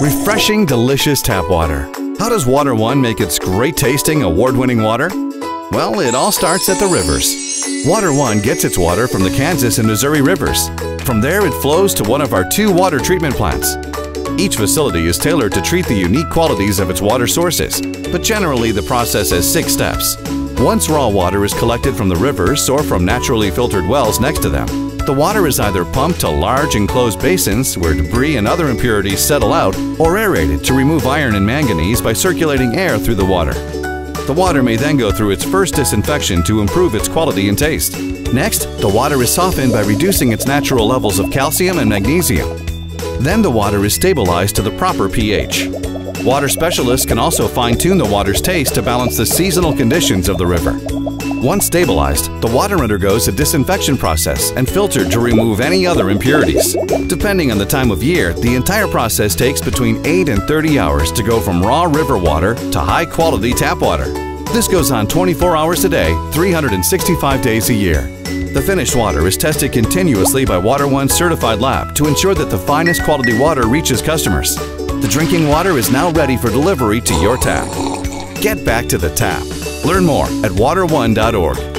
Refreshing, delicious tap water. How does WaterOne make its great tasting, award winning water? Well, it all starts at the rivers. WaterOne gets its water from the Kansas and Missouri rivers. From there, it flows to one of our two water treatment plants. Each facility is tailored to treat the unique qualities of its water sources, but generally the process has six steps. Once raw water is collected from the rivers or from naturally filtered wells next to them, the water is either pumped to large enclosed basins where debris and other impurities settle out or aerated to remove iron and manganese by circulating air through the water. The water may then go through its first disinfection to improve its quality and taste. Next, the water is softened by reducing its natural levels of calcium and magnesium. Then the water is stabilized to the proper pH. Water specialists can also fine-tune the water's taste to balance the seasonal conditions of the river. Once stabilized, the water undergoes a disinfection process and filtered to remove any other impurities. Depending on the time of year, the entire process takes between 8 and 30 hours to go from raw river water to high-quality tap water. This goes on 24 hours a day, 365 days a year. The finished water is tested continuously by WaterOne certified lab to ensure that the finest quality water reaches customers. The drinking water is now ready for delivery to your tap. Get back to the tap. Learn more at waterone.org.